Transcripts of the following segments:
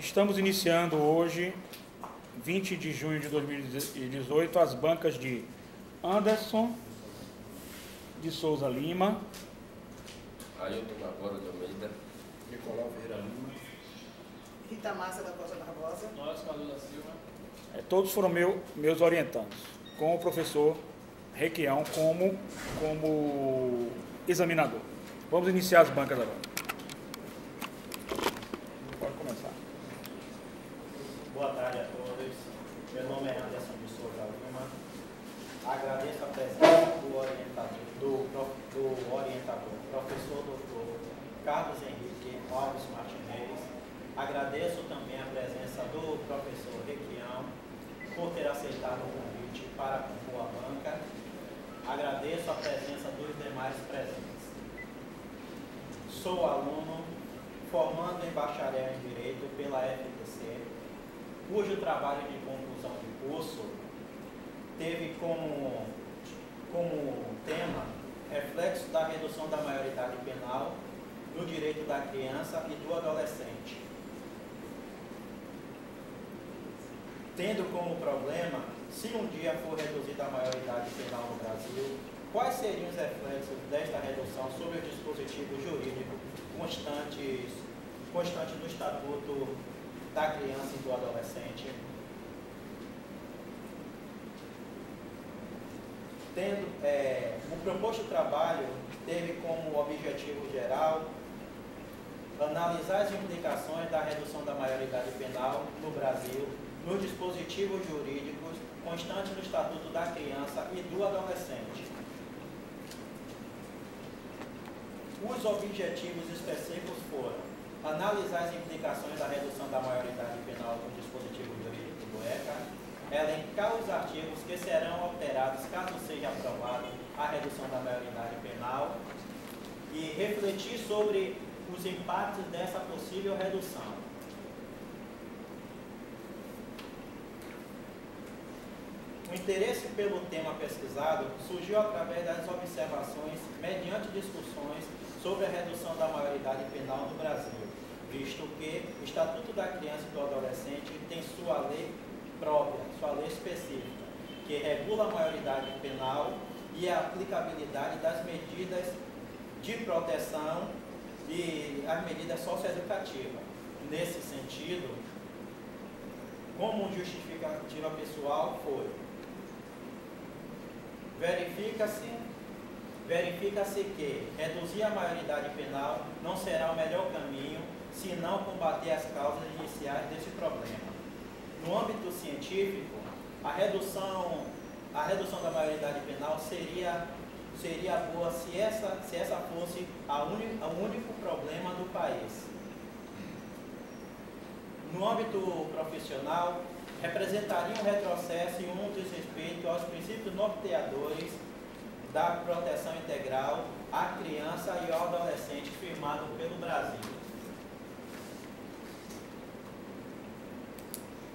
Estamos iniciando hoje, 20 de junho de 2018, as bancas de Anderson de Souza Lima, Ailton Barbosa de Almeida, Nicolau Ferreira Lima, Rita Massa da Costa Barbosa. Nós, Calula Silva. É, todos foram meu, meus orientandos, com o professor Requião como, como examinador. Vamos iniciar as bancas agora. Pode começar. Boa tarde a todos. Meu nome é Anderson de Souza Lima. Agradeço a presença do orientador, do, prof- do orientador, professor doutor Carlos Henrique Alves Martinez. Agradeço também a presença do professor Requião por ter aceitado o convite para compor a banca. Agradeço a presença dos demais presentes. Sou aluno formando em bacharel em Direito pela FTC, cujo trabalho de conclusão de curso teve como, como tema reflexo da redução da maioridade penal no direito da criança e do adolescente. Tendo como problema, se um dia for reduzida a maioridade penal no Brasil, quais seriam os reflexos desta redução sobre o dispositivo jurídico constantes, constante do Estatuto da Criança e do Adolescente? Tendo, é, o proposto trabalho teve como objetivo geral analisar as implicações da redução da maioridade penal no Brasil nos dispositivos jurídicos constantes no Estatuto da Criança e do Adolescente. Os objetivos específicos foram analisar as implicações da redução da maioridade penal no dispositivo jurídico do ECA, elencar os artigos que serão alterados caso seja aprovada a redução da maioridade penal e refletir sobre os impactos dessa possível redução. O interesse pelo tema pesquisado surgiu através das observações mediante discussões sobre a redução da maioridade penal no Brasil, visto que o Estatuto da Criança e do Adolescente tem sua lei própria, sua lei específica, que regula a maioridade penal e a aplicabilidade das medidas de proteção e as medidas socioeducativas. Nesse sentido, como justificativa pessoal foi verifica-se verifica-se que reduzir a maioridade penal não será o melhor caminho se não combater as causas iniciais desse problema. No âmbito científico, a redução, a redução da maioridade penal seria, seria boa se essa, se essa fosse a uni, o único problema do país. No âmbito profissional, representaria um retrocesso e um desrespeito aos princípios norteadores da proteção integral à criança e ao adolescente firmado pelo Brasil.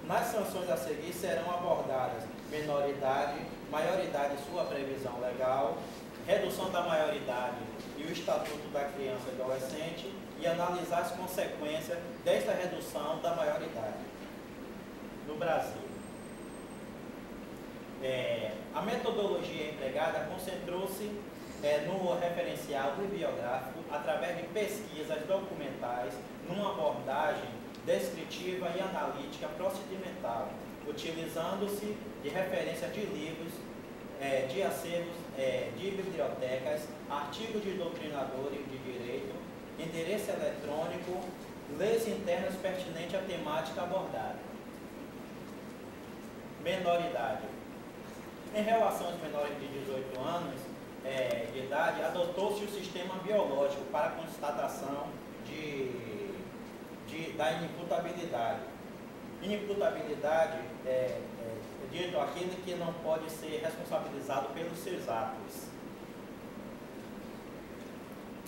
Nas sanções a seguir serão abordadas menoridade, maioridade e sua previsão legal, redução da maioridade e o Estatuto da Criança e Adolescente e analisar as consequências desta redução da maioridade no Brasil. É, a metodologia empregada concentrou-se é, no referencial bibliográfico através de pesquisas documentais numa abordagem descritiva e analítica procedimental, utilizando-se de referência de livros, é, de acervos é, de bibliotecas, artigos de doutrinadores de direito, endereço eletrônico, leis internas pertinentes à temática abordada. Menoridade. Em relação aos menores de 18 anos é, de idade, adotou-se o sistema biológico para constatação de, de, da inimputabilidade. Inimputabilidade é, é, é dito aquele que não pode ser responsabilizado pelos seus atos.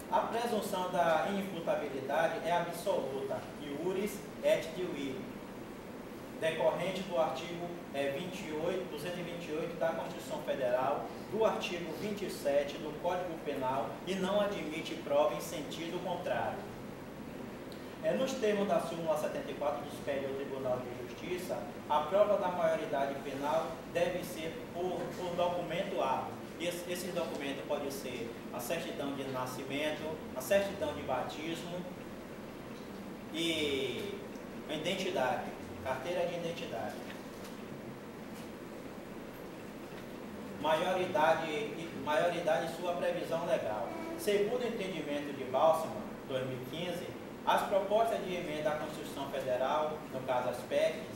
A presunção da inimputabilidade é absoluta, iuris et divi, decorrente do artigo é, 28, 228 da Constituição Federal, do artigo 27 do Código Penal e não admite prova em sentido contrário. É, nos termos da súmula 74 do Superior Tribunal de Justiça, a prova da maioridade penal deve ser por, por documento A. Esse, esse documento pode ser a certidão de nascimento, a certidão de batismo e a identidade, carteira de identidade. Maioridade, maioridade e sua previsão legal. Segundo o entendimento de Bálsamo, 2015, as propostas de emenda à Constituição Federal, no caso as PECs,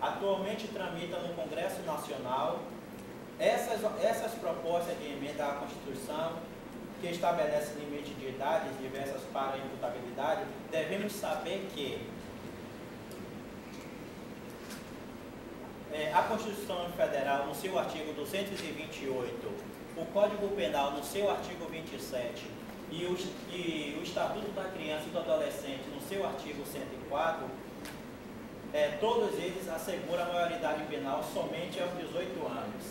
atualmente tramitam no Congresso Nacional. Essas, essas propostas de emenda à Constituição, que estabelecem limite de idades diversas para a imputabilidade, devemos saber que é, a Constituição Federal, no seu artigo 228, o Código Penal, no seu artigo 27, e o, e o Estatuto da Criança e do Adolescente, no seu artigo 104, é, todos eles asseguram a maioridade penal somente aos 18 anos.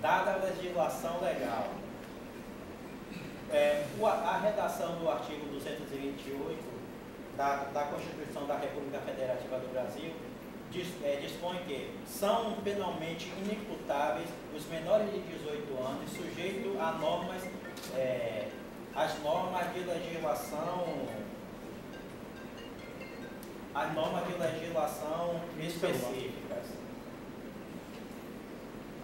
Dada a legislação legal, é, a redação do artigo 228 da, da Constituição da República Federativa do Brasil diz, é, dispõe que são penalmente inimputáveis os menores de 18 anos sujeitos a normas, é, as normas de legislação, as normas de legislação específicas.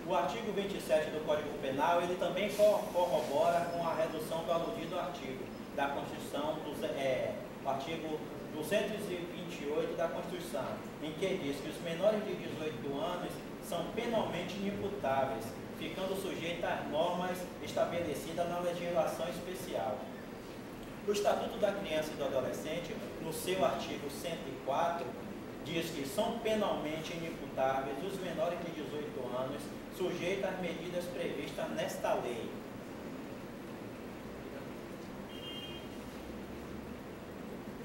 O artigo 27 do Código Penal, ele também corrobora com a redução do aludido artigo da Constituição, do, é, artigo 228 da Constituição, em que diz que os menores de 18 anos são penalmente inimputáveis, ficando sujeitos às normas estabelecidas na legislação especial. O Estatuto da Criança e do Adolescente, no seu artigo 104, diz que são penalmente inimputáveis os menores de 18 anos sujeitos às medidas previstas nesta lei,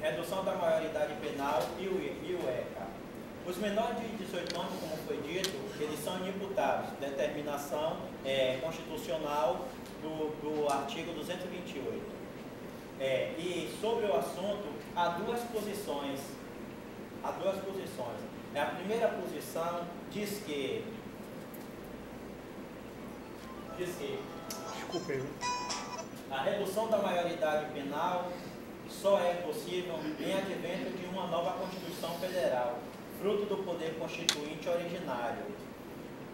redução da maioridade penal e o, e o ECA. Os menores de 18 anos, como foi dito, eles são inimputáveis, determinação é, constitucional do, do artigo 228. É, e sobre o assunto, há duas posições. Há duas posições. É, a primeira posição diz que. Diz que. Desculpe. A redução da maioridade penal só é possível em advento de uma nova Constituição Federal, fruto do poder constituinte originário.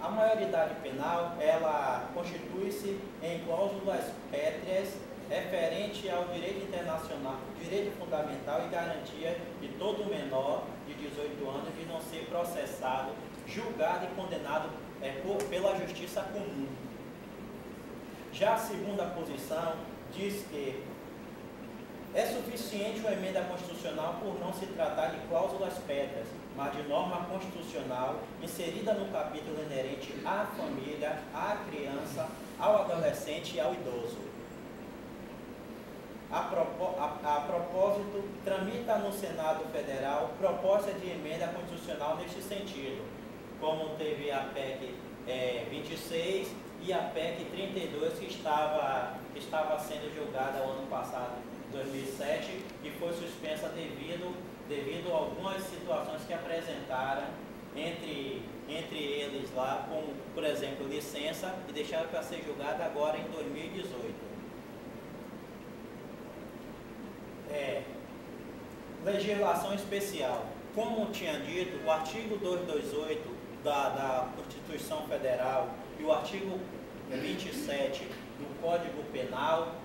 A maioridade penal, ela constitui-se em cláusulas pétreas referente ao direito internacional, direito fundamental e garantia de todo menor de 18 anos de não ser processado, julgado e condenado é, por, pela justiça comum. Já a segunda posição diz que é suficiente uma emenda constitucional por não se tratar de cláusulas pétreas, mas de norma constitucional inserida no capítulo inerente à família, à criança, ao adolescente e ao idoso. A, propo, a, a propósito, tramita no Senado Federal proposta de emenda constitucional neste sentido, como teve a PEC é, 26 e a PEC 32 que estava, que estava sendo julgada o ano passado 2007 e foi suspensa devido, devido a algumas situações que apresentaram entre, entre eles lá, como, por exemplo, licença, e deixaram para ser julgada agora em 2018. É, legislação especial. Como tinha dito, o artigo 228 da, da Constituição Federal e o artigo 27 do Código Penal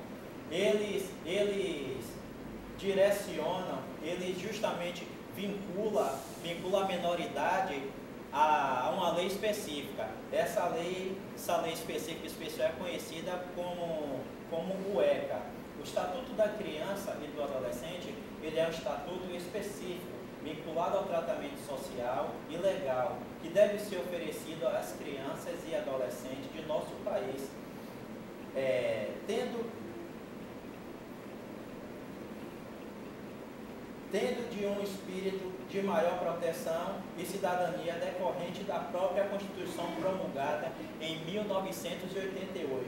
eles, eles direcionam, eles justamente vincula, vincula a menoridade a, uma lei específica. Essa lei, essa lei específica especial é conhecida como, como o ECA. O Estatuto da Criança e do Adolescente, ele é um estatuto específico, vinculado ao tratamento social e legal, que deve ser oferecido às crianças e adolescentes de nosso país, é, tendo tendo de um espírito de maior proteção e cidadania decorrente da própria Constituição promulgada em 1988.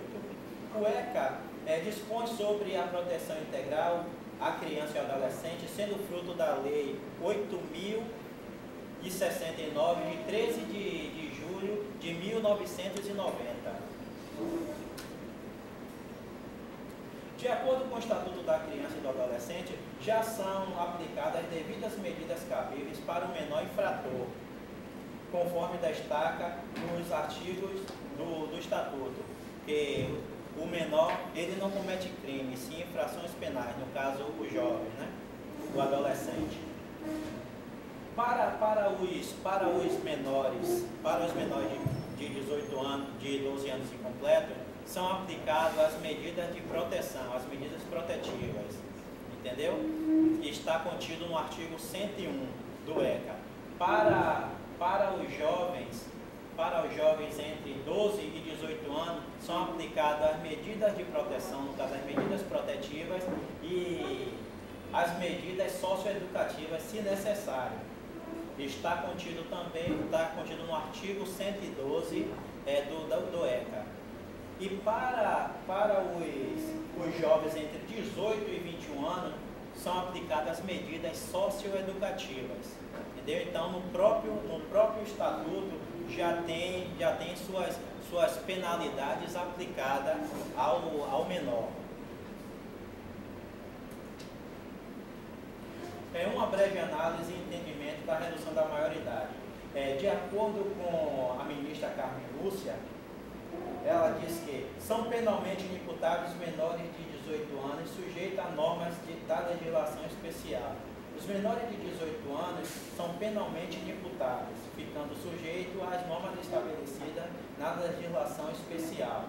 O ECA é, dispõe sobre a proteção integral à criança e adolescente, sendo fruto da Lei 8.069, de 13 de, de julho de 1990. De acordo com o Estatuto da Criança e do Adolescente, já são aplicadas devidas medidas cabíveis para o menor infrator, conforme destaca nos artigos do, do Estatuto, que o menor ele não comete crime, sim infrações penais, no caso o jovem, né? o adolescente. Para, para, os, para os menores, para os menores de, de 18 anos, de 12 anos incompletos, são aplicadas as medidas de proteção, as medidas protetivas, entendeu? Está contido no artigo 101 do ECA. Para, para os jovens, para os jovens entre 12 e 18 anos, são aplicadas as medidas de proteção, no caso as medidas protetivas e as medidas socioeducativas, se necessário. Está contido também, está contido no artigo 112 é, do, do, do ECA. E para, para os, os jovens entre 18 e 21 anos, são aplicadas medidas socioeducativas. Entendeu? Então, no próprio, no próprio estatuto já tem, já tem suas, suas penalidades aplicadas ao, ao menor. É uma breve análise e entendimento da redução da maioridade. É, de acordo com a ministra Carmen Lúcia, ela diz que são penalmente inimputáveis menores de 18 anos sujeitos a normas de, da legislação especial. Os menores de 18 anos são penalmente inimputáveis, ficando sujeitos às normas estabelecidas na legislação especial.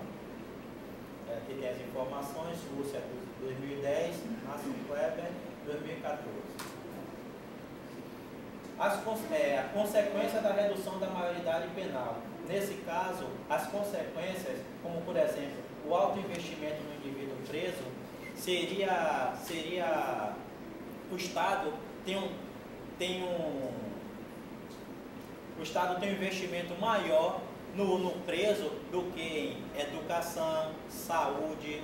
É, aqui tem as informações, Rússia 2010, Márcio Kleber 2014. As, é, a consequência da redução da maioridade penal. Nesse caso, as consequências, como por exemplo, o alto investimento no indivíduo preso, seria, seria o Estado tem um, tem um, o Estado tem um investimento maior no, no preso do que em educação, saúde,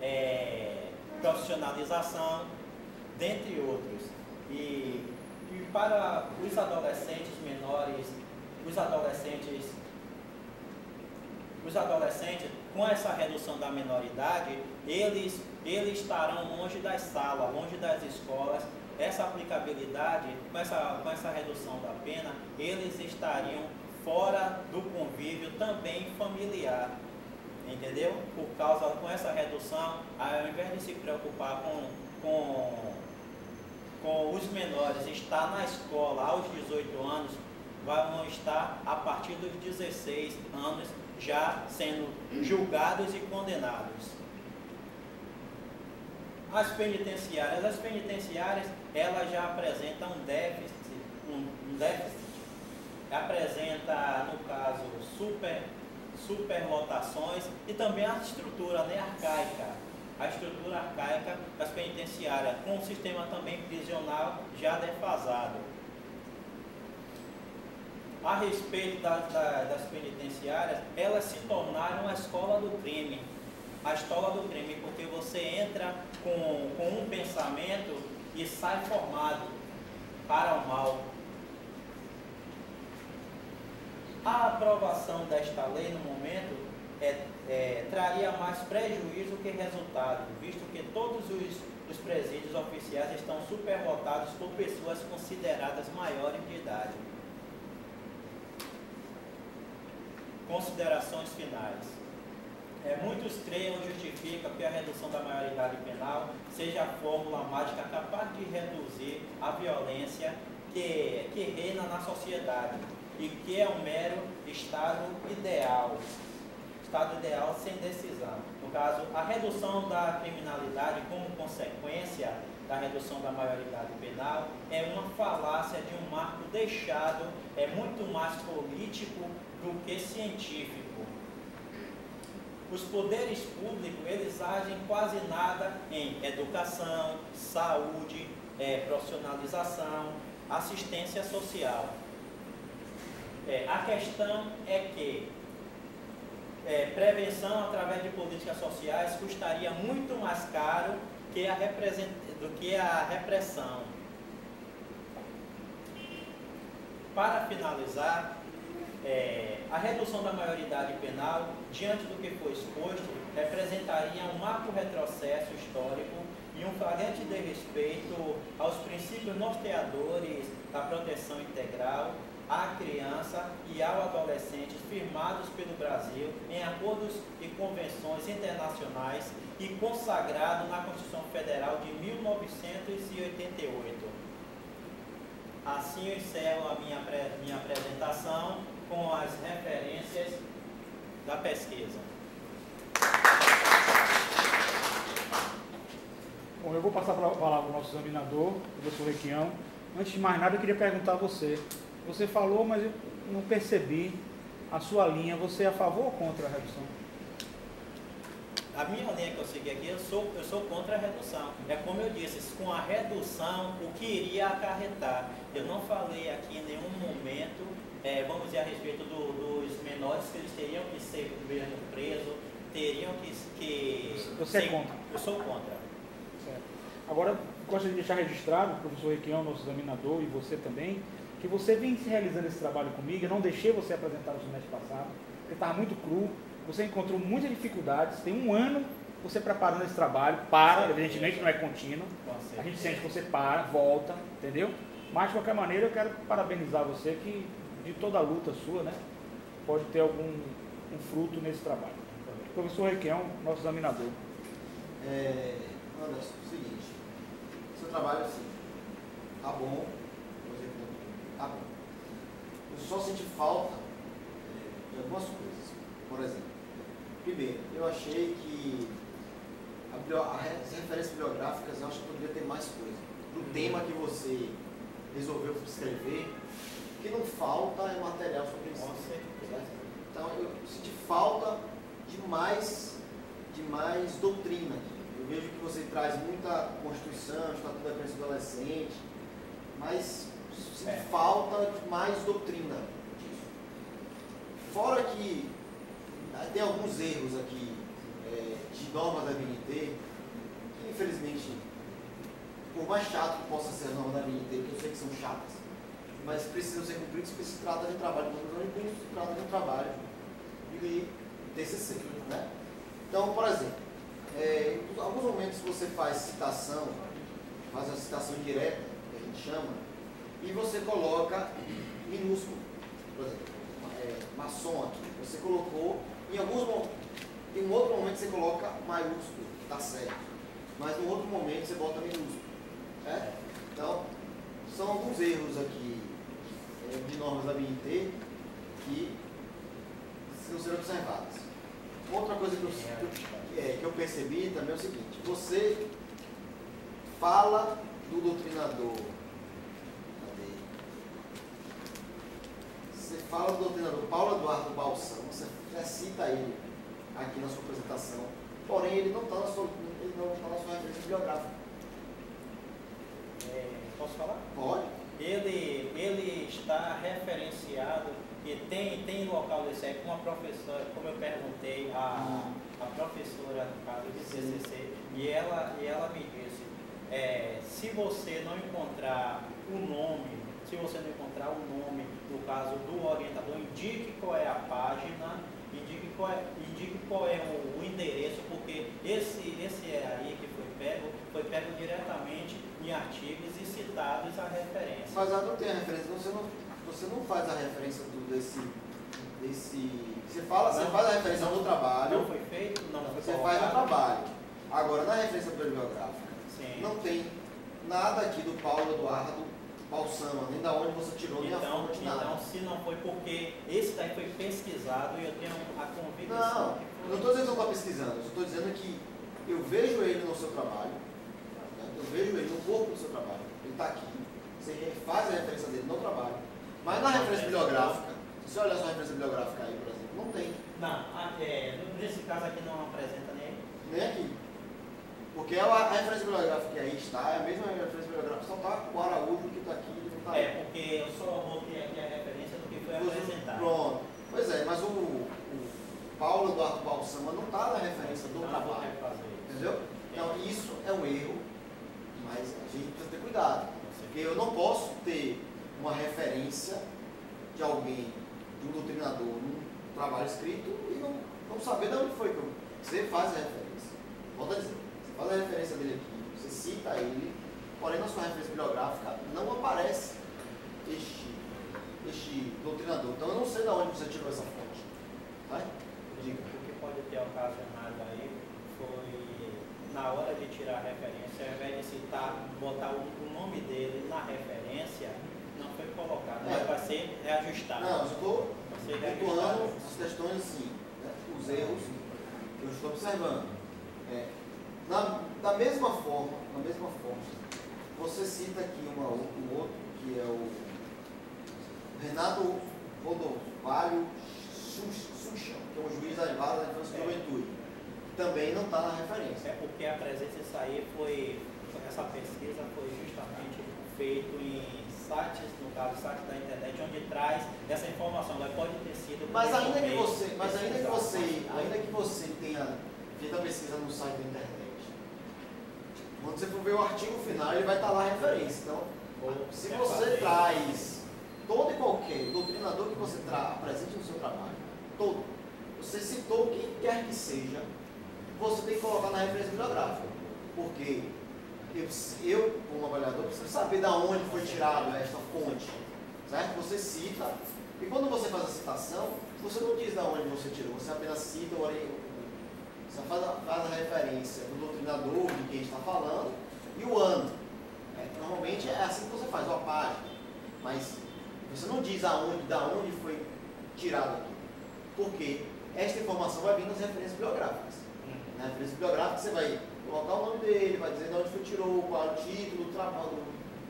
é, profissionalização, dentre outros. E, e para os adolescentes menores, os adolescentes os adolescentes, com essa redução da menoridade, eles, eles estarão longe das salas, longe das escolas. Essa aplicabilidade, com essa, com essa redução da pena, eles estariam fora do convívio também familiar. Entendeu? Por causa, com essa redução, ao invés de se preocupar com, com, com os menores, estar na escola aos 18 anos, vão estar a partir dos 16 anos já sendo julgados e condenados. As penitenciárias, as penitenciárias, elas já apresentam um déficit, um, déficit, apresenta, no caso, super, superlotações e também a estrutura né, arcaica, a estrutura arcaica das penitenciárias, com um sistema também prisional já defasado a respeito da, da, das penitenciárias, elas se tornaram a escola do crime. A escola do crime, porque você entra com, com um pensamento e sai formado para o mal. A aprovação desta lei no momento é, é, traria mais prejuízo que resultado, visto que todos os, os presídios oficiais estão superlotados por pessoas consideradas maiores de idade. Considerações finais. É, muitos creem ou justificam que a redução da maioridade penal seja a fórmula mágica capaz de reduzir a violência que, que reina na sociedade e que é um mero estado ideal. Estado ideal sem decisão. No caso, a redução da criminalidade como consequência da redução da maioridade penal é uma falácia de um marco deixado, é muito mais político do que científico. Os poderes públicos, eles agem quase nada em educação, saúde, é, profissionalização, assistência social. É, a questão é que é, prevenção através de políticas sociais custaria muito mais caro que a do que a repressão. Para finalizar, é, a redução da maioridade penal, diante do que foi exposto, representaria um marco retrocesso histórico e um flagrante desrespeito aos princípios norteadores da proteção integral à criança e ao adolescente firmados pelo Brasil em acordos e convenções internacionais e consagrado na Constituição Federal de 1988. Assim eu encerro a minha, minha apresentação com as referências da pesquisa. Bom, eu vou passar a palavra ao nosso examinador, o professor Requião. Antes de mais nada, eu queria perguntar a você. Você falou, mas eu não percebi a sua linha. Você é a favor ou contra a redução? A minha linha que eu segui aqui, eu sou, eu sou contra a redução. É como eu disse, com a redução, o que iria acarretar. Eu não falei aqui em nenhum momento, é, vamos dizer, a respeito do, dos menores, que eles teriam que ser mesmo presos, teriam que. que Você é ser, é contra? Eu sou contra. Certo. Agora, gostaria de deixar registrado, o professor Requião, nosso examinador, e você também, que você vem se realizando esse trabalho comigo, eu não deixei você apresentar no semestre passado, porque estava muito cru, você encontrou muitas dificuldades, tem um ano você preparando esse trabalho, para, evidentemente não é contínuo, a gente sente que você para, volta, entendeu? Mas de qualquer maneira eu quero parabenizar você que de toda a luta sua, né, pode ter algum um fruto nesse trabalho. Professor Requião, nosso examinador. É, Anderson, é o seguinte, seu trabalho assim, tá bom, Tá bom. Eu só senti falta é, de algumas coisas. Por exemplo, primeiro, eu achei que as referências bibliográficas eu acho que poderia ter mais coisa. Do uhum. tema que você resolveu escrever, o que não falta é material sobre isso. Então eu senti falta de mais, de mais doutrina aqui. Eu vejo que você traz muita Constituição, Estatuto da Criança e Adolescente, mas é. falta de mais doutrina disso. Fora que ah, tem alguns erros aqui é, de normas da BNT, que infelizmente, por mais chato que possa ser a norma da BNT, que eu sei que são chatas, mas precisam ser cumpridas porque se trata de trabalho curso, se trata de um trabalho de TCC. Né? Então, por exemplo, é, em alguns momentos você faz citação, faz a citação direta, que a gente chama, e você coloca minúsculo. Por exemplo, é, maçom aqui. Você colocou, em alguns em um outro momento você coloca maiúsculo, tá certo. Mas em outro momento você bota minúsculo. Certo? Então, são alguns erros aqui normas da BNT que precisam ser observadas. Outra coisa que eu, que, é, que eu percebi também é o seguinte, você fala do doutrinador você fala do doutrinador Paulo Eduardo Balsão, você cita ele aqui na sua apresentação, porém ele não está na sua, ele não está na sua referência bibliográfica. É, posso falar? Pode. Ele, ele está referenciado e tem, tem local desse aí com a professora, como eu perguntei, a, a professora no caso de CCC, e ela, e ela me disse, é, se você não encontrar o nome, se você não encontrar o nome no caso do orientador, indique qual é a página, indique qual é, indique qual é o, o endereço, porque esse, esse é aí que foi pego, foi pego diretamente em artigos e citados a referência. Mas não tem a referência, você não, você não faz a referência do, desse, desse. Você fala, não, você faz a referência não, do trabalho. Não foi feito, não, não foi Você faz no trabalho. Agora, na referência bibliográfica, Sim. não tem nada aqui do Paulo Eduardo balsama, nem da onde você tirou, então, nem a fonte, nada. Então, se não foi porque esse daí foi pesquisado e eu tenho a convicção. Não, não estou dizendo que eu estou pesquisando, eu estou dizendo que eu vejo ele no seu trabalho? Eu vejo ele no corpo do seu trabalho, ele está aqui, você faz a referência dele no trabalho, mas na referência bibliográfica, se você olhar sua referência bibliográfica aí, por exemplo, não tem. Não, é, nesse caso aqui não apresenta nem. Nem aqui. Porque a, a referência bibliográfica que aí está é a mesma referência bibliográfica, só está o Araújo que está aqui e não está É, porque eu só botei aqui a referência do que foi apresentado. Pronto. Pois é, mas o, o, Paulo Eduardo Balsama não está na referência do Não trabalho. Entendeu? Então, isso é um erro, mas a gente precisa ter cuidado. Porque eu não posso ter uma referência de alguém, de um doutrinador, num trabalho escrito e não, não saber de onde foi que eu. Você faz a referência. Volto a dizer, você faz a referência dele aqui, você cita ele, porém na sua referência bibliográfica não aparece este, este doutrinador. Então eu não sei de onde você tirou essa fonte. Tá? Diga. O que pode ter ocasionado aí foi, na hora de tirar a referência, ao invés de citar, botar o, o nome dele na referência, não foi colocado, É. vai ser reajustado. Não, estou pontuando as questões assim, né? os erros que eu estou observando. É, na, da mesma forma, da mesma forma, você cita aqui uma, um outro que é o Renato Rodovalho Sucha, que é um juiz da vara da infância e É. juventude. Também não está na referência. É porque a presença disso aí foi, essa pesquisa foi justamente feito em sites, no caso, sites da internet, onde traz essa informação, mas pode ter sido. Mas ainda que você, mas ainda que você, ainda que você tenha feito a pesquisa no site da internet, quando você for ver o artigo final, ele vai estar lá a referência. Então, se você traz todo e qualquer doutrinador que você tra apresente no seu trabalho, todo, você citou quem quer que seja, você tem que colocar na referência bibliográfica. Porque eu, eu como avaliador, preciso saber de onde foi tirado esta fonte. Certo? Você cita, e quando você faz a citação, você não diz de onde você tirou, você apenas cita o ori- você faz a, faz a referência do doutrinador, de quem está falando, e o ano. É, normalmente é assim que você faz, uma página. Mas você não diz aonde, da onde foi tirado aquilo. Porque esta informação vai vir nas referências bibliográficas. Na referência bibliográfica você vai colocar o nome dele, vai dizer de onde foi tirou, qual é o título do trabalho,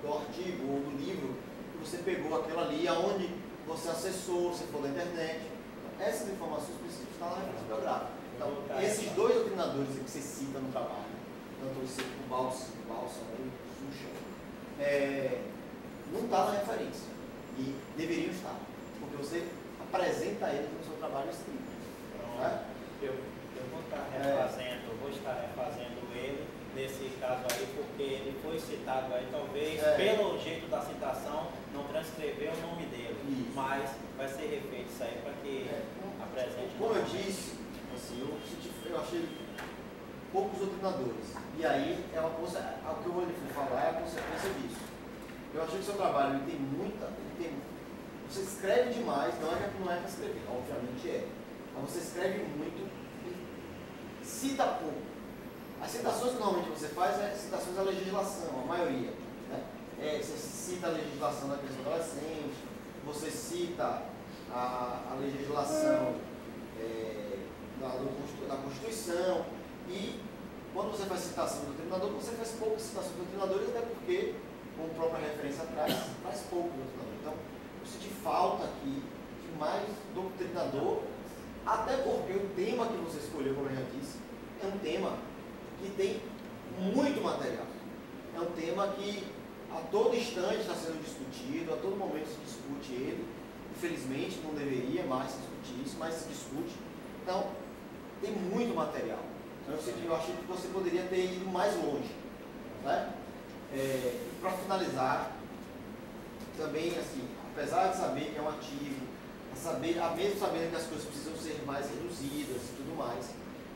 do, artigo ou do livro que você pegou aquilo ali, aonde você acessou, se for da internet. Então, essas informações precisam estar na referência bibliográfica. Então, esses dois doutrinadores que você cita no trabalho, tanto esse o Balsa, o Balsa e o Sucha, é, não está na referência. E deveriam estar. Porque você apresenta eles no seu trabalho escrito. Né? Estar É. refazendo, vou estar refazendo ele nesse caso aí, porque ele foi citado aí, talvez É. pelo jeito da citação não transcreveu o nome dele. Isso. Mas vai ser refeito isso aí para que É. apresente. Como eu disse, assim, eu, eu achei poucos doutrinadores. E aí, é uma conse- o que eu vou lhe falar é a consequência disso. Eu achei que o seu trabalho ele tem muita. Ele tem, você escreve demais, não é que não é para escrever, obviamente é. Mas você escreve muito cita pouco. As citações que normalmente você faz é citações à legislação, a maioria. Né? É, você cita a legislação da criança do adolescente, você cita a, a legislação é, da, do da Constituição e quando você faz citação do treinador, você faz poucas citações do treinador, até porque, como própria referência atrás, faz pouco do treinador. Então, eu senti falta aqui de mais doutrinador, até porque o tema que você escolheu, como eu já disse, é um tema que tem muito material. É um tema que a todo instante está sendo discutido, a todo momento se discute ele. Infelizmente não deveria mais se discutir isso, mas se discute. Então, tem muito material. Então, eu, achei que você poderia ter ido mais longe. Né? É, Para finalizar, também assim, apesar de saber que é um artigo, a saber, a mesmo sabendo que as coisas precisam ser mais reduzidas e tudo mais,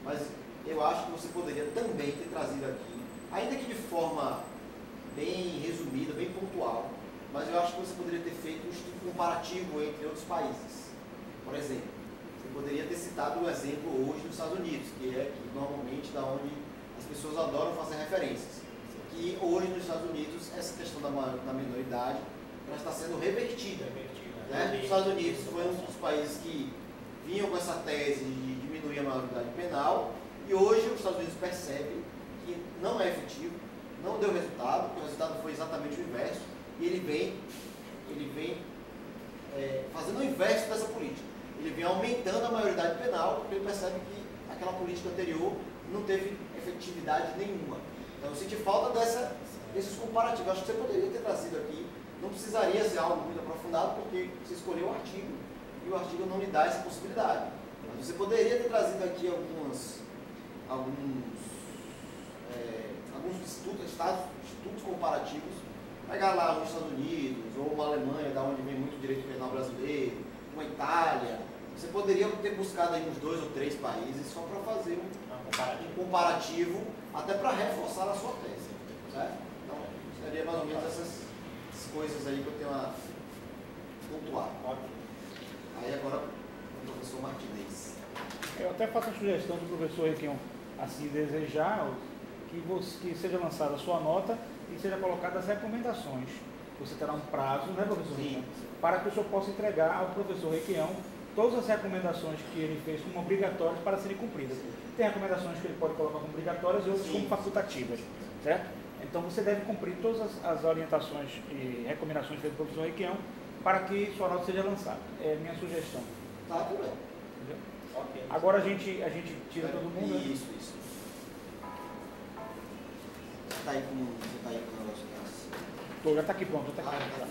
mas eu acho que você poderia também ter trazido aqui, ainda que de forma bem resumida, bem pontual, mas eu acho que você poderia ter feito um estudo comparativo entre outros países. Por exemplo, você poderia ter citado o exemplo hoje dos Estados Unidos, que é que normalmente da onde as pessoas adoram fazer referências. Que hoje nos Estados Unidos essa questão da, da minoridade ela está sendo revertida. Né? Os Estados Unidos foi um dos países que vinham com essa tese de diminuir a maioridade penal e hoje os Estados Unidos percebem que não é efetivo, não deu resultado, que o resultado foi exatamente o inverso e ele vem, ele vem é, fazendo o inverso dessa política. Ele vem aumentando a maioridade penal porque ele percebe que aquela política anterior não teve efetividade nenhuma. Então eu senti falta dessa, desses comparativos. Acho que você poderia ter trazido aqui. Não precisaria ser algo muito aprofundado porque você escolheu o artigo e o artigo não lhe dá essa possibilidade. Mas você poderia ter trazido aqui algumas, alguns, é, alguns estudos, estados, estudos comparativos. Pegar lá os Estados Unidos, ou uma Alemanha, da onde vem muito direito penal brasileiro, uma Itália. Você poderia ter buscado aí uns dois ou três países só para fazer um, Não, comparativo. um comparativo, até para reforçar a sua tese. Certo? Então, seria mais ou menos essas coisas aí que eu tenho a pontuar. Ok. Aí agora, o professor Martinez. Eu até faço a sugestão do professor Requião, assim desejar, que, você, que seja lançada a sua nota e seja colocadas as recomendações. Você terá um prazo, né, professor? Sim. Para que o senhor possa entregar ao professor Requião todas as recomendações que ele fez como obrigatórias para serem cumpridas. Tem recomendações que ele pode colocar como obrigatórias e outras Sim. como facultativas, certo? Então você deve cumprir todas as, as orientações e recomendações feitas pelo professor Requião para que sua nota seja lançada. É a minha sugestão. Tá, tudo bem. entendeu? Ok. Agora a gente, a gente tira todo mundo. né? Isso, isso. Você tá aí com, você tá aí com o negócio das... Tô, já tá aqui pronto, já tá Ah, aqui. tá.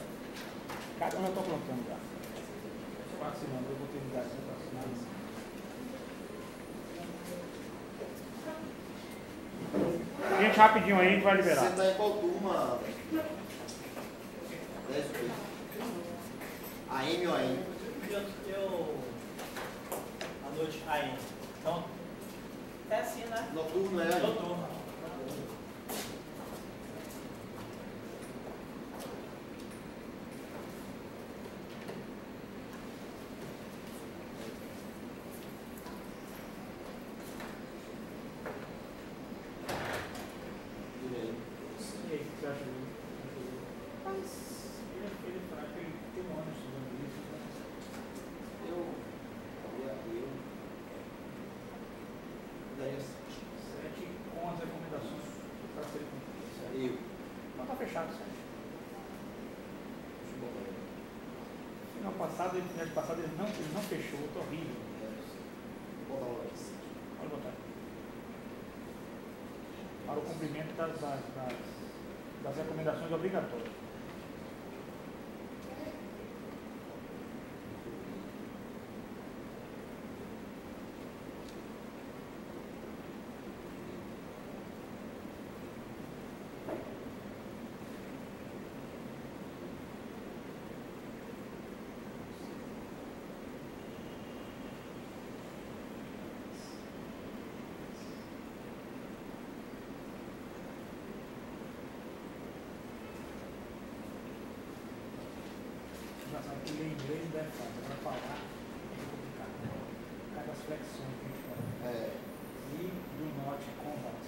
Cada um eu tô aprontando já. Estou assinando, eu vou ter lugar aqui para assinar. Gente, rapidinho aí, a gente vai liberar. Você tá em qual turma? 10 ou 8? AM ou AM? Eu, eu à noite ainda. Então, é assim, né? Noturno é AM? Noturno. Tudo bem. E aí, o que você acha dele? Mas, ele é ele é fraco, ele tem um ano estudando isso. né? Eu... Eu... Eu... Daria 7. Sete com as recomendações para serem cumpridas. certo? Eu. Então tá fechado, sete. Final passado, ele, passado, ele não, ele não fechou, tá horrível. Pode botar. Para o cumprimento das, das, das recomendações obrigatórias. Engraçado que ler inglês não é fácil, agora falar é complicado. né? Por causa das flexões que a gente fala. É. E do not combat.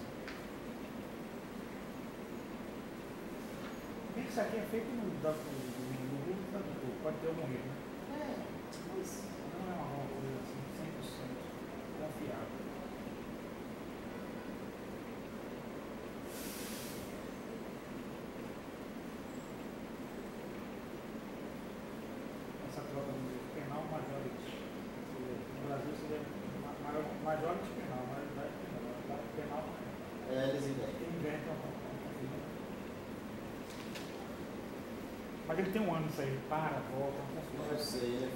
Bem que isso aqui é feito no, da, no, no, no né? É. Mas... Não é uma coisa assim 100% confiável. Essa troca do penal majority. No Brasil seria ma- maior- majority penal, maioridade penal. Maioridade penal É, eles inventam. ele inventa uma uma- Mas ele tem um ano isso aí, ele para, volta, não Eu confia. sei, ele é...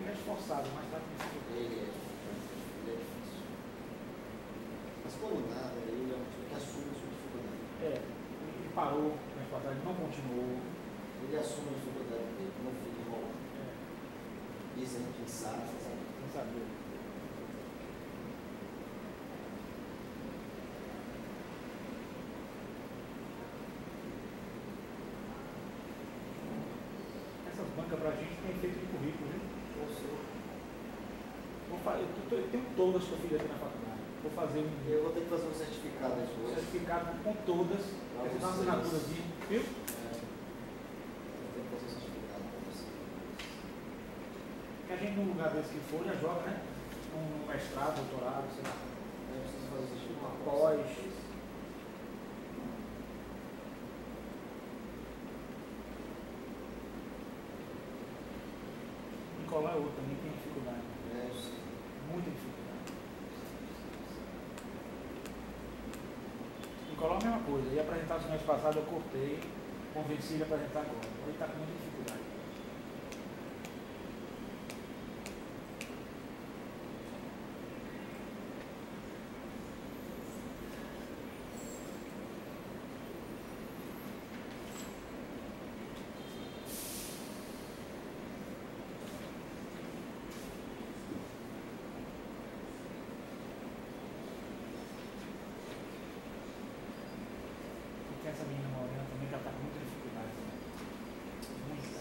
Ele é esforçado, mas tá com. Ele é... Ele é difícil. Mas como nada, ele é um tipo que assume a sua dificuldade. É, ele parou pra trás, não continuou. Ele assume a dificuldade dele, não fica enrolando. É, Isso a gente sabe, sabe? não sabia. Essas bancas pra gente tem efeito de currículo, né? Ou seja, Vou tenho todas que eu fiz aqui na faculdade. Vou fazer um eu vou ter que fazer um certificado depois. certificado com todas, eu fiz uma assinaturazinha, viu? É, que fazer. Que a gente, num lugar desse que for, já joga, né? Um mestrado, doutorado, sei lá. Eu preciso fazer um certificado. Uma pós. Nicolau é outro também, tem dificuldade. É. Muita dificuldade. Nicolau a mesma coisa. Ia apresentar o semestre passado, eu cortei, convenci ele a apresentar agora. Ele está com muita dificuldade. essa menina morena também já está com muita dificuldade. Muita.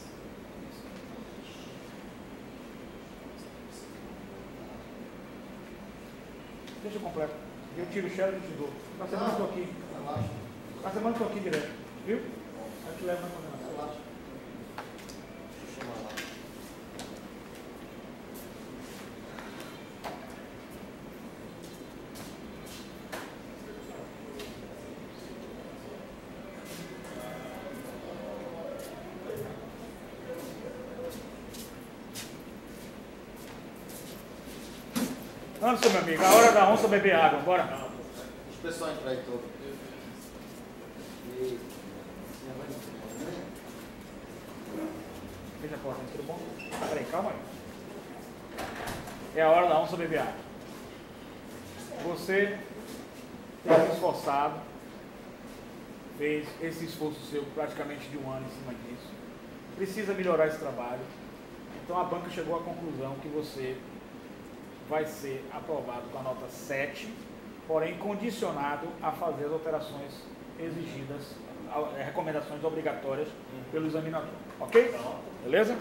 Deixa eu completo. Eu tiro o cheiro e te dou. Na semana eu estou aqui. Relaxa, Na semana eu estou aqui direto. Viu? Aí te levo na coordenação. relaxa. Deixa eu chamar lá. Anderson, meu amigo, a hora da onça beber água. Bora. Deixa o pessoal entrar aí todo. Fecha a porta, tudo bom? Peraí, calma aí. É a hora da onça beber água. Você tem se esforçado, fez esse esforço seu praticamente de um ano em cima disso. Precisa melhorar esse trabalho. Então a banca chegou à conclusão que você vai ser aprovado com a nota 7, porém condicionado a fazer as alterações exigidas, a- recomendações obrigatórias pelo examinador. Ok? Beleza?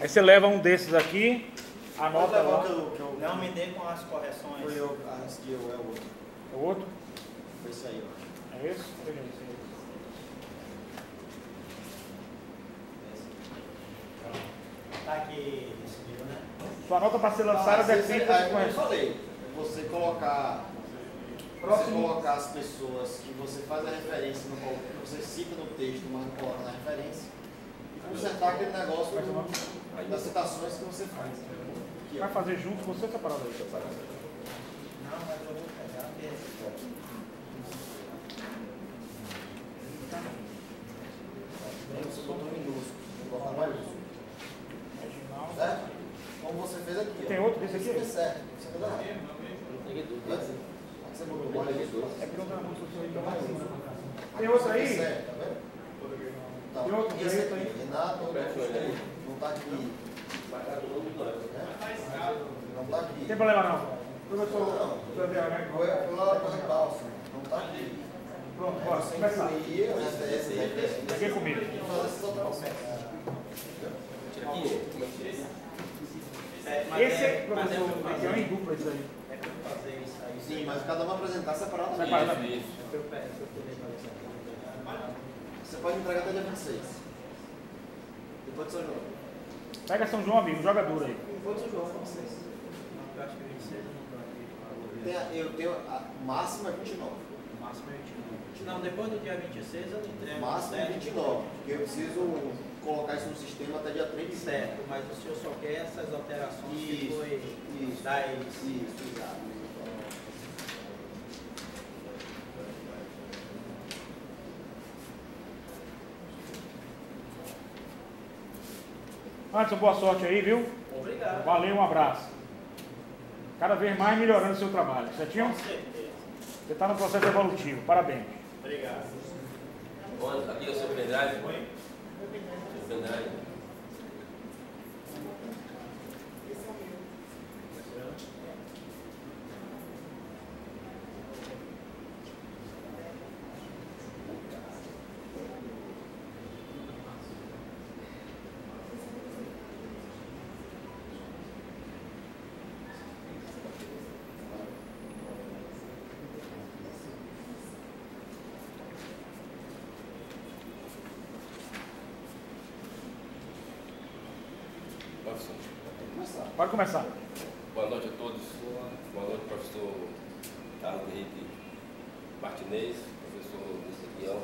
Aí você leva um desses aqui, anota lá. que eu, que eu, Não me dê com as correções. Foi eu, antes que eu, é o outro. É o outro? Foi isso aí, ó. É aí. Tá aqui? Sua nota para ser lançada é, como eu correção. falei, você colocar, você colocar as pessoas que você faz a referência, no, que você cita no texto, mas não coloca na referência, e consertar aquele negócio do- das citações que você faz. Aqui. Vai fazer junto você ou separado aí? Não, mas eu vou pegar Aí você botou minúsculo, vou colocar maiúsculo. Certo? Como você fez aqui. ó. Tem outro desse aqui? Você fez errado. Hã? Você botou maiúsculo. É porque eu não sou então mais. Tem outro aí? tá vendo? Tá. Tem outro Esse direito aqui, aí? Renato, não tá aqui. Né? Não tá Não aqui. tem problema não. Professor, Adriano, né? Foi foi lá para o Balsa. Não tá aqui. Pronto, Aí bora, começar. referências. Peguei comigo. E Mas Esse é- é, mas é professor, pra esse é fazer- em dupla isso aí. É pra fazer isso aí. Sim, mas cada um apresentar separado. Separado. Isso, isso. Eu. Você pode entregar até dia 26. Depois de São João. Pega São João, amigo, joga duro aí. Depois de São João, 26. Eu acho que 26 eu não tenho a máxima é 29. O máximo é 29. Não, depois do dia 26 eu não entrego. Máximo é certo? 29. Porque eu preciso colocar isso no sistema até dia 30. Certo, mas o senhor só quer essas alterações que Isso, foi isso. das Isso, exato. Anderson, boa sorte aí, viu? Obrigado. Valeu, um abraço. Cada vez mais melhorando o seu trabalho, certinho? Com certeza. Você está no processo evolutivo, parabéns. Obrigado. Onde? Aqui é o seu pendrive? Seu pendrive. Professor. Começar. Pode começar. Boa noite a todos. Boa noite, professor Carlos Henrique Martinez, professor Luiz Guião.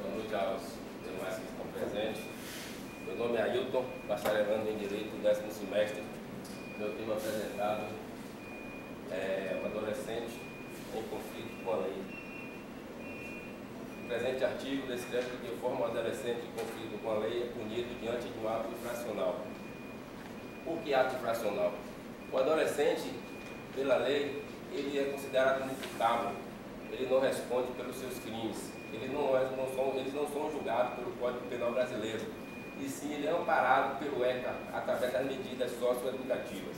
Boa noite aos demais que estão presentes. Meu nome é Ailton, bacharelando em Direito, décimo semestre. Meu tema apresentado é um adolescente em conflito com a lei. O presente artigo descreve de forma um adolescente em conflito com a lei é punido diante de um ato infracional. O que ato infracional? O adolescente, pela lei, ele é considerado inimputável. Ele não responde pelos seus crimes. Ele não, é- não são, eles não são julgados pelo Código Penal Brasileiro. E sim, ele é amparado pelo ECA através das medidas socioeducativas.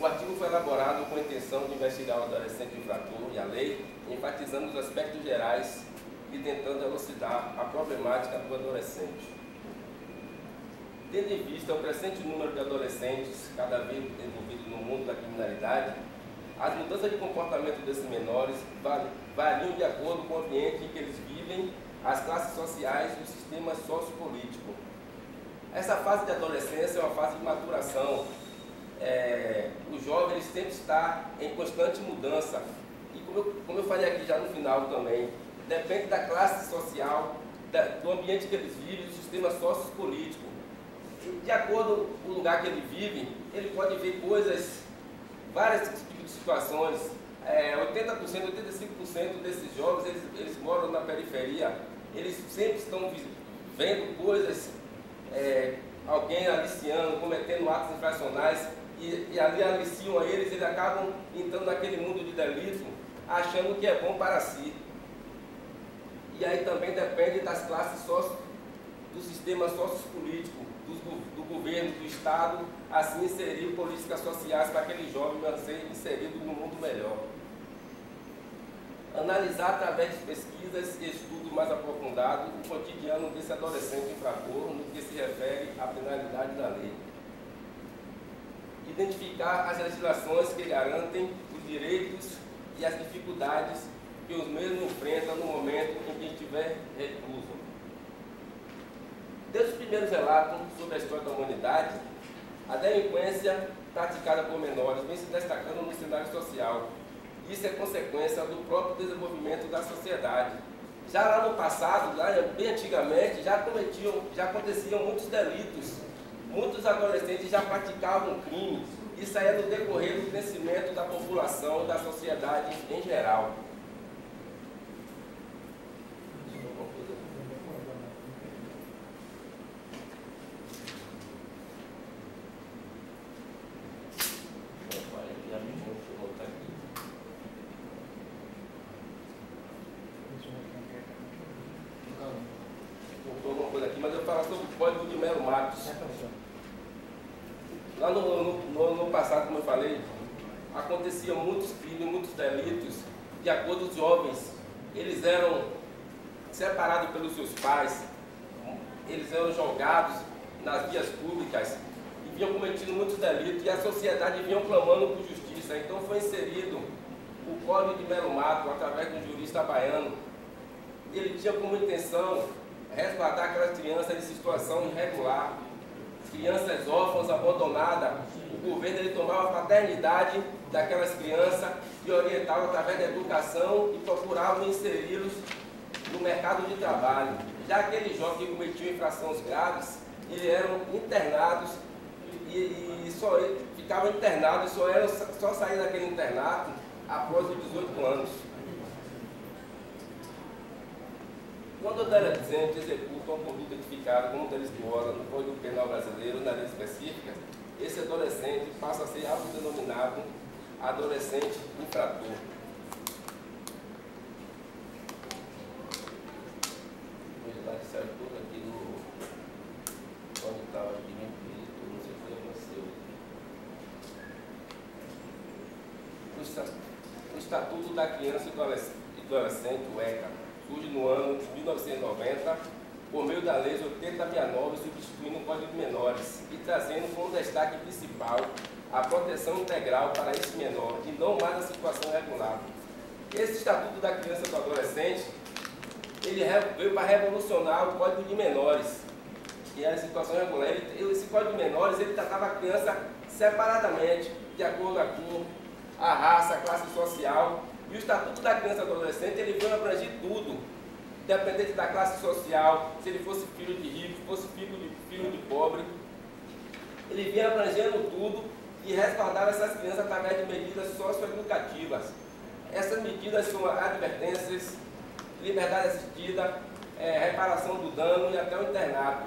O artigo foi elaborado com a intenção de investigar o adolescente infrator e a lei, enfatizando os aspectos gerais e tentando elucidar a problemática do adolescente. Tendo em vista o crescente número de adolescentes cada vez envolvidos no mundo da criminalidade, as mudanças de comportamento desses menores variam de acordo com o ambiente em que eles vivem, as classes sociais e o sistema sociopolítico. Essa fase de adolescência é uma fase de maturação. É, o jovem ele sempre está em constante mudança. E como eu, como eu falei aqui já no final também, depende da classe social, da, do ambiente que eles vivem, do sistema sociopolítico de acordo com o lugar que ele vive, ele pode ver coisas, várias tipos de situações. É, 80%, 85% desses jovens, eles, eles moram na periferia, eles sempre estão vendo coisas, é, alguém aliciando, cometendo atos infracionais, e, e ali aliciam a eles, eles acabam entrando naquele mundo de delito, achando que é bom para si. E aí também depende das classes sócio, do sistema sociopolítico do, governo, do Estado, assim inserir políticas sociais para aquele jovem ser inserido no mundo melhor. Analisar através de pesquisas e estudo mais aprofundado o cotidiano desse adolescente infrator no que se refere à penalidade da lei. Identificar as legislações que garantem os direitos e as dificuldades que os mesmos enfrentam no momento em que estiver recluso Desde os primeiros relatos sobre a história da humanidade, a delinquência praticada por menores vem se destacando no cenário social. Isso é consequência do próprio desenvolvimento da sociedade. Já lá no passado, lá bem antigamente, já cometiam, já aconteciam muitos delitos. Muitos adolescentes já praticavam crimes. Isso aí é no decorrer do crescimento da população e da sociedade em geral. de acordo com os jovens, eles eram separados pelos seus pais, eles eram jogados nas vias públicas e vinham cometendo muitos delitos e a sociedade vinha clamando por justiça. Então foi inserido o Código de Melo Mato através de um jurista baiano. Ele tinha como intenção resguardar aquelas crianças de situação irregular, crianças órfãs abandonadas. O governo ele tomava a paternidade daquelas crianças e orientá-los através da educação e procuravam inseri-los no mercado de trabalho. Já aqueles jovens que cometiam infrações graves, eles eram internados e, e só ficavam internados só, eram, só sair daquele internato após os 18 anos. Quando o adolescente executa uma conduta edificada como delictuosa no Código Penal Brasileiro, na lei específica, esse adolescente passa a ser autodenominado adolescente infrator. Veja lá que saiu tudo aqui no. Onde estava aqui no espírito, não sei o que aconteceu. O Estatuto da Criança e Adolescente, o ECA, surge no ano de 1990 por meio da Lei 8069, substituindo o Código de Menores e trazendo como destaque principal a proteção integral para esse menor e não mais a situação regular. Esse Estatuto da Criança e do Adolescente, ele veio para revolucionar o Código de Menores, que era a situação regular. Ele, esse Código de Menores, ele tratava a criança separadamente, de acordo com a cor, a raça, a classe social. E o Estatuto da Criança e do Adolescente, ele veio abranger tudo, independente da classe social, se ele fosse filho de rico, fosse filho de, filho de pobre. Ele vinha abrangendo tudo e respaldar essas crianças através de medidas socioeducativas. Essas medidas são advertências, liberdade assistida, é, reparação do dano e até o internato,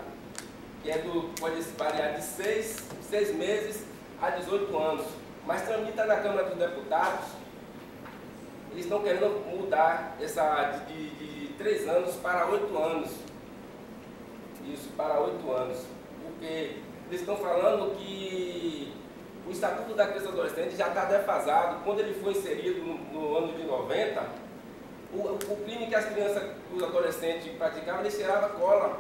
que é do, pode variar de 6 seis, meses a 18 anos. Mas tramita na Câmara dos Deputados, eles estão querendo mudar essa de, de, de 3 anos para 8 anos. Isso, para 8 anos. Porque eles estão falando que o Estatuto da Criança Adolescente já está defasado. Quando ele foi inserido no, no ano de 90, o, o, crime que as crianças, os adolescentes praticavam, eles tiravam cola.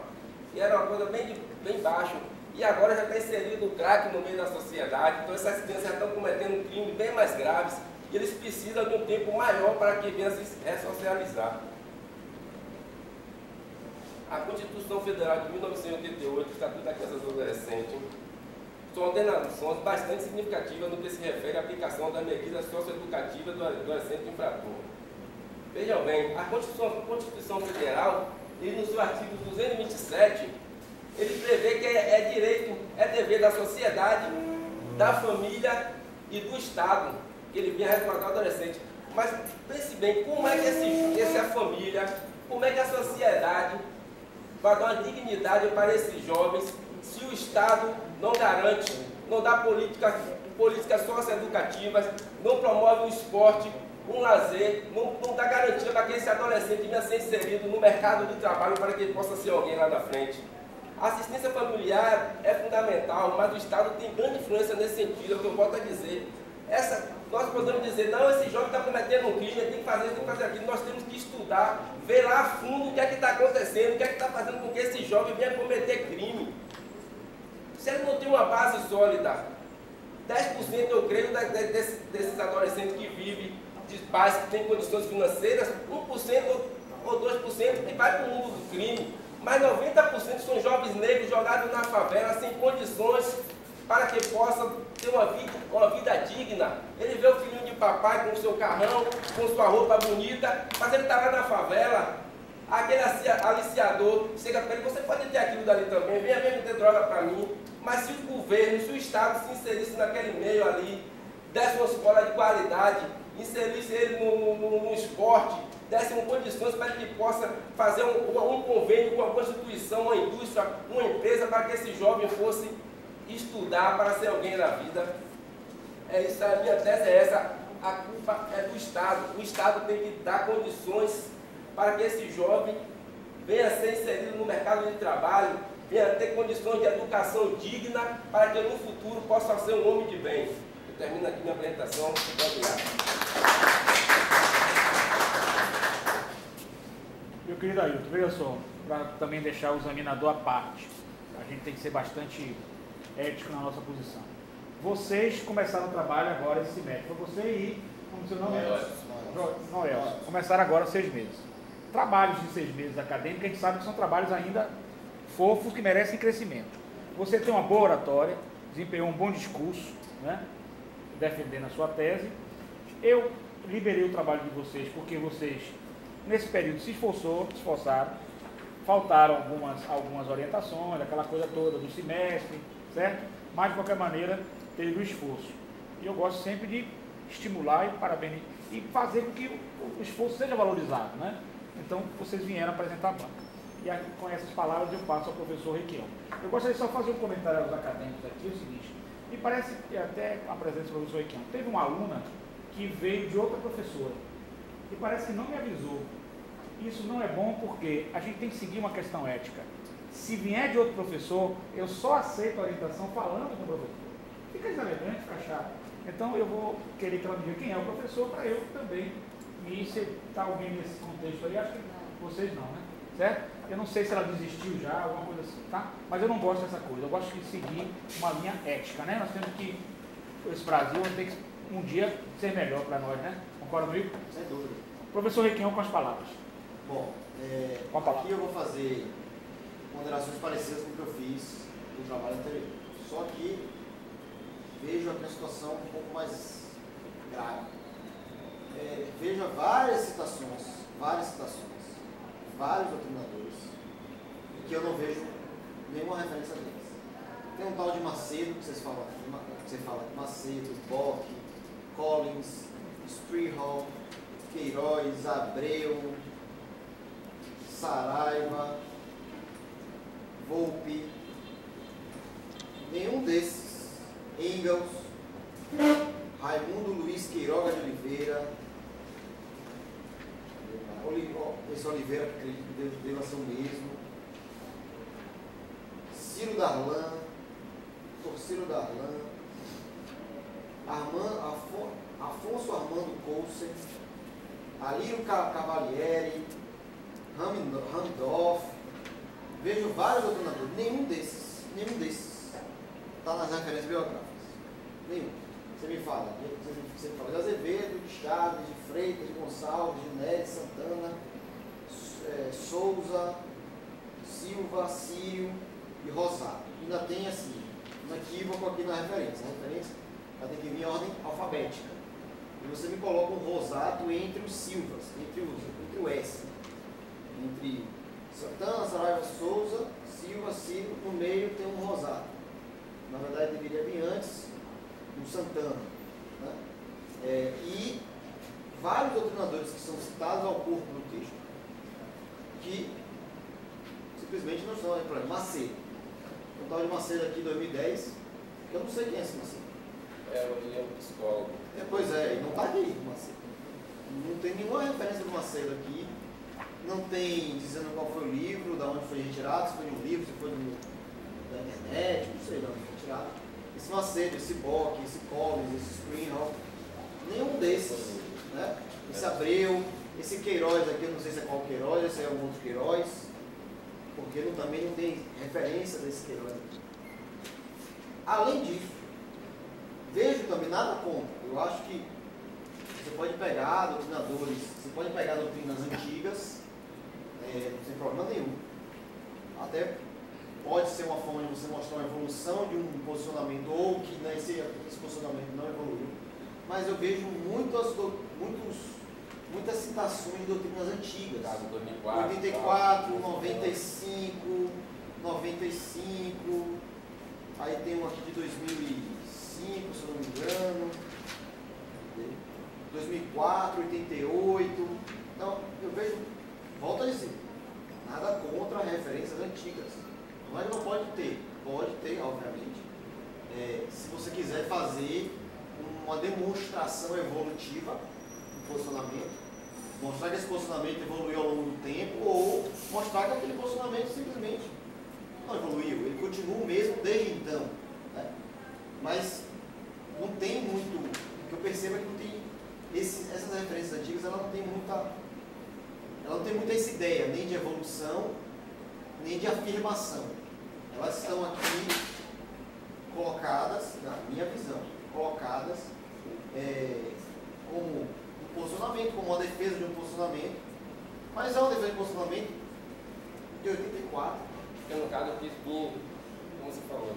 E era uma coisa bem, bem baixo. E agora já está inserido o crack no meio da sociedade. Então essas crianças já estão cometendo crimes bem mais graves. E eles precisam de um tempo maior para que venham se ressocializar. A Constituição Federal de 1988, o Estatuto da Criança e Adolescente, são ordenações bastante significativas no que se refere à aplicação das medidas socioeducativas do adolescente infrator. Vejam bem, a Constituição, a Constituição Federal, ele no seu artigo 227, ele prevê que é, é direito, é dever da sociedade, da família e do Estado, que ele vinha resguardar o adolescente. Mas pense bem, como é que esse, essa família, como é que a sociedade vai dar uma dignidade para esses jovens se o Estado não garante, não dá política, políticas socioeducativas, não promove o esporte, um lazer, não, não dá garantia para que esse adolescente venha ser inserido no mercado de trabalho para que ele possa ser alguém lá na frente. A assistência familiar é fundamental, mas o Estado tem grande influência nesse sentido, é o que eu volto a dizer. Essa, nós podemos dizer, não, esse jovem está cometendo um crime, tem que fazer isso, tem que fazer aquilo. Nós temos que estudar, ver lá a fundo o que é que está acontecendo, o que é que está fazendo com que esse jovem venha cometer crime. Se ele não tem uma base sólida, 10% eu creio desses, desses adolescentes que vivem de pais que têm condições financeiras, 1% ou 2% que vai para o mundo do crime. Mas 90% são jovens negros jogados na favela sem condições para que possa ter uma vida, uma vida digna. Ele vê o filhinho de papai com seu carrão, com sua roupa bonita, mas ele está lá na favela. Aquele aliciador chega para ele, você pode ter aquilo dali também, venha, venha ter droga para mim. Mas se o governo, se o Estado se inserisse naquele meio ali, desse uma escola de qualidade, inserisse ele no, no, no esporte, desse condições para que possa fazer um, um convênio com uma instituição, uma indústria, uma empresa, para que esse jovem fosse estudar para ser alguém na vida. É isso, a minha tese é essa. A culpa é do Estado. O Estado tem que dar condições para que esse jovem venha a ser inserido no mercado de trabalho, venha a ter condições de educação digna, para que no futuro possa ser um homem de bem. Termino aqui minha apresentação. Muito obrigado. Meu querido Ailton, veja só, para também deixar o examinador à parte. A gente tem que ser bastante ético na nossa posição. Vocês começaram o trabalho agora esse semestre. Foi você e. Como seu nome é? Noel. Começaram agora seis meses. Trabalhos de seis meses acadêmicos, a gente sabe que são trabalhos ainda fofos que merecem crescimento. Você tem uma boa oratória, desempenhou um bom discurso, né? Defendendo a sua tese. Eu liberei o trabalho de vocês porque vocês, nesse período, se esforçou, se esforçaram, faltaram algumas, algumas orientações, aquela coisa toda do semestre, certo? Mas, de qualquer maneira, teve o esforço. E eu gosto sempre de estimular e parabenizar e fazer com que o, o esforço seja valorizado, né? Então, vocês vieram apresentar a banca. E com essas palavras eu passo ao professor Requião. Eu gostaria só de fazer um comentário aos acadêmicos aqui, é o seguinte, me parece que até a presença do professor Requião, teve uma aluna que veio de outra professora, e parece que não me avisou. Isso não é bom porque a gente tem que seguir uma questão ética. Se vier de outro professor, eu só aceito a orientação falando com o professor. Fica deselegante, fica chato. Então eu vou querer que ela me diga quem é o professor para eu também me está alguém nesse contexto aí, acho que vocês não, né? Certo? Eu não sei se ela desistiu já, alguma coisa assim, tá? Mas eu não gosto dessa coisa, eu gosto de seguir uma linha ética, né? Nós temos que, esse Brasil tem que um dia ser melhor para nós, né? Concorda comigo? Sem dúvida. Professor Requião com as palavras. Bom, é, palavra. aqui eu vou fazer ponderações parecidas com o que eu fiz no trabalho anterior. Só que vejo aqui a situação um pouco mais grave. É, veja várias citações, várias citações, vários doutrinadores, que eu não vejo nenhuma referência deles. Tem um tal de Macedo, que vocês falam, que você fala, Macedo, Bock, Collins, Spreehall, Queiroz, Abreu, Saraiva, Volpe, nenhum desses, Engels, Raimundo Luiz Queiroga de Oliveira, esse Oliveira, acredito que deva ser o mesmo, Ciro Darlan, Torciro Darlan, Armando, Afon, Afonso Armando Coulson, Alírio Ca- Cavalieri, Ram- Randolph, vejo vários doutrinadores, nenhum desses, nenhum desses está nas referências biográficas. Nenhum. Você me fala, você me, fala de Azevedo, de Chaves, de Freitas, de Gonçalves, de Nery, Santana, eh, Souza, Silva, Círio e Rosato. Ainda tem assim, um equívoco aqui na referência. A referência ela tem que vir em ordem alfabética. E você me coloca um Rosato entre os Silvas, entre, os, entre o S. Entre Santana, Saraiva, Souza, Silva, Círio, no meio tem um Rosato. Na verdade deveria vir antes do Santana. né? É, e vários doutrinadores que são citados ao corpo do texto, que simplesmente não estão aí, por exemplo, Macedo. Um tal de Macedo aqui, 2010, que eu não sei quem é esse Macedo. É, ele é um psicólogo. É, pois é, ele não está aqui, o Macedo. Não tem nenhuma referência do Macedo aqui. Não tem dizendo qual foi o livro, da onde foi retirado, se foi de um livro, se foi do, da internet, não sei de onde foi retirado. Esse Macedo, esse Bock, esse Collins, esse Screenhoff, nenhum desses. Né? Esse Abreu, esse Queiroz aqui, eu não sei se é qual Queiroz, se é algum outro Queiroz, porque não- também não tem referência desse aqui. Além disso, vejo também nada contra. Eu acho que você pode pegar doutrinadores, você pode pegar doutrinas antigas, é, sem problema nenhum. Até pode ser uma forma de você mostrar uma evolução de um posicionamento ou que né, esse, esse posicionamento não evoluiu. Mas eu vejo muitas, muitos, muitas citações de doutrinas antigas. Caso 2004. 84, 95, 95, aí tem um aqui de 2005, se eu não me engano, 2004, 88. Então, eu vejo, volto a dizer, nada contra referências antigas. Mas não pode ter, pode ter, obviamente, é, se você quiser fazer uma demonstração evolutiva do posicionamento, mostrar que esse posicionamento evoluiu ao longo do tempo ou mostrar que aquele posicionamento simplesmente não evoluiu, ele continua o mesmo desde então. né? Mas não tem muito, o que eu percebo é que não tem esse- essas referências antigas, ela não tem muita, ela não tem muita essa ideia nem de evolução, nem de afirmação. Elas estão aqui colocadas, na minha visão, colocadas é, como posicionamento, como uma defesa de um posicionamento, mas é uma defesa de posicionamento de 84. Porque no caso eu quis vir, como você falou,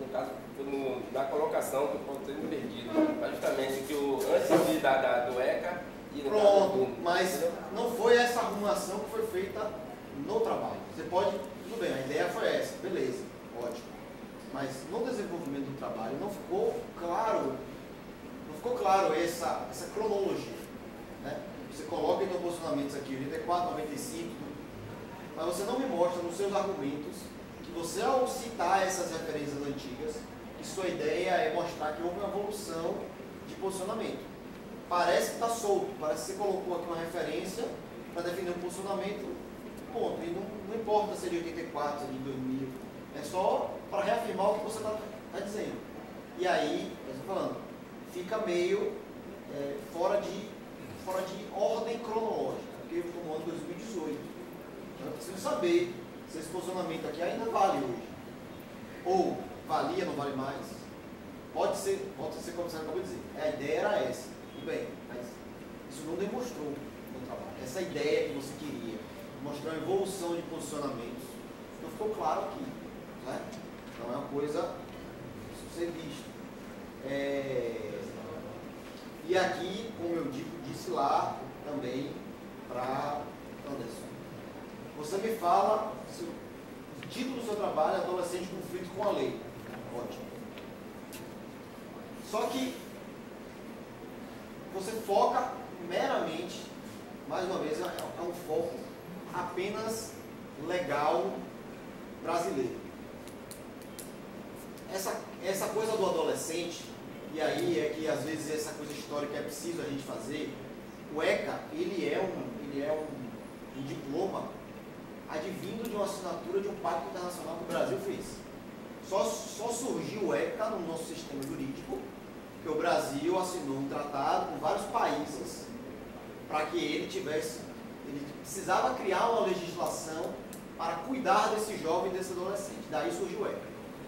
no caso, no, na colocação que eu posso ter me perdido, mas justamente que o, antes de, da, da, do ECA e no Pronto, do- mas não foi essa arrumação que foi feita no trabalho. Você pode, tudo bem, a ideia foi essa, beleza, ótimo. Mas no desenvolvimento do trabalho não ficou claro, ficou claro essa, essa cronologia. Né? Você coloca então posicionamentos aqui, 84, 95, mas você não me mostra nos seus argumentos que você ao citar essas referências antigas, que sua ideia é mostrar que houve uma evolução de posicionamento. Parece que está solto, parece que você colocou aqui uma referência para defender um posicionamento, ponto. E não, não importa se é de 84, se é de 2000, é só para reafirmar o que você está dizendo. E aí, eu estou falando, fica meio é, fora, de, fora de ordem cronológica, porque estou no ano 2018. Então, eu preciso saber se esse posicionamento aqui ainda vale hoje. Ou valia, não vale mais. Pode ser, pode ser como você acabou de dizer. A ideia era essa. Tudo bem, mas isso não demonstrou no trabalho. Essa ideia que você queria, mostrar uma evolução de posicionamentos, não ficou claro aqui. Né? Então é uma coisa a ser vista. É, E aqui, como eu digo, disse lá também para Anderson. Você me fala o título do seu trabalho é Adolescente Conflito com a Lei. Ótimo. Só que você foca meramente, mais uma vez, é é um foco apenas legal brasileiro. Essa, essa coisa do adolescente, e aí é que às vezes essa coisa histórica é preciso a gente fazer, o ECA, ele é um, ele é um, um diploma advindo de uma assinatura de um pacto internacional que o Brasil fez. Só, só surgiu o ECA no nosso sistema jurídico Porque o Brasil assinou um tratado com vários países para que ele tivesse, ele precisava criar uma legislação para cuidar desse jovem desse adolescente. Daí surgiu o ECA.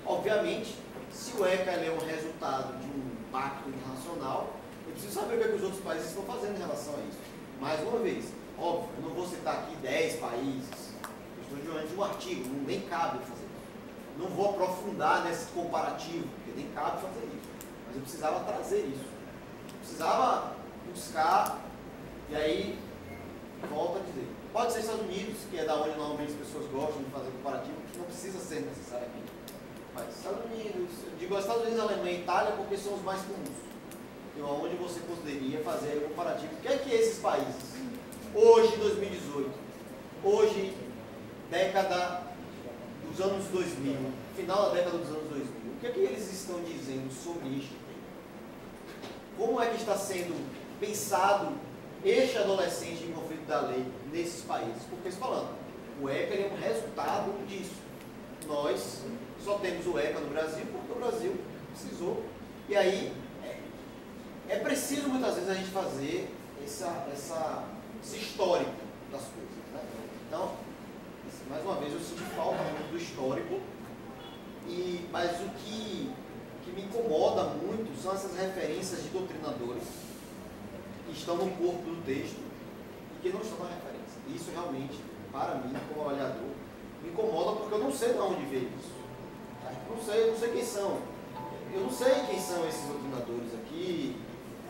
Obviamente, se o ECA é um resultado de um pacto internacional, eu preciso saber o que, é que os outros países estão fazendo em relação a isso. Mais uma vez, óbvio, eu não vou citar aqui 10 países, eu estou diante de um artigo, não, nem cabe fazer isso. Não vou aprofundar nesse comparativo, porque nem cabe fazer isso. Mas eu precisava trazer isso. Eu precisava buscar, e aí, volto a dizer, pode ser Estados Unidos, que é da onde normalmente as pessoas gostam de fazer comparativo, que não precisa ser necessariamente. Mas Estados Unidos, digo Estados Unidos, Alemanha e Itália porque são os mais comuns. Então, onde você poderia fazer o comparativo. O que é que esses países, hoje, 2018, hoje, década dos anos 2000, final da década dos anos 2000, o que é que eles estão dizendo sobre isto? Como é que está sendo pensado este adolescente em conflito da lei nesses países? Porque, falando, o ECA é um resultado disso. Nós só temos o ECA no Brasil porque o Brasil precisou. E aí, é, é preciso muitas vezes a gente fazer essa, essa, esse histórico das coisas. Né? Então, mais uma vez, eu sinto falta muito do histórico, e, mas o que, que me incomoda muito são essas referências de doutrinadores que estão no corpo do texto e que não estão na referência. Isso realmente, para mim, como avaliador, me incomoda porque eu não sei de onde veio isso. Não sei, não sei quem são. Eu não sei quem são esses doutrinadores aqui,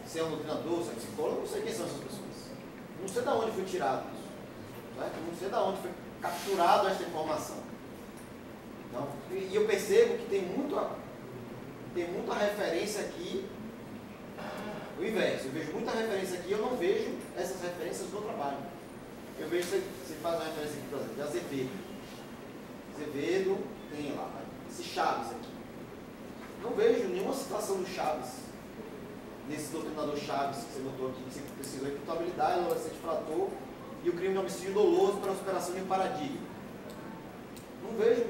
se é um doutrinador, se é psicólogo, não sei quem são essas pessoas. Não sei de onde foi tirado isso. Né? Não sei de onde foi capturado esta informação. Então, e eu percebo que tem muita, tem muita referência aqui, o inverso, eu vejo muita referência aqui, eu não vejo essas referências no trabalho. Eu vejo, você, você faz uma referência aqui, por exemplo, de Azevedo. Azevedo tem lá, esse Chaves aqui. Não vejo nenhuma citação do Chaves, nesse doutrinador Chaves que você botou aqui, que você precisou de imputabilidade, adolescente frator e o crime de homicídio doloso para a superação de um paradigma. Não vejo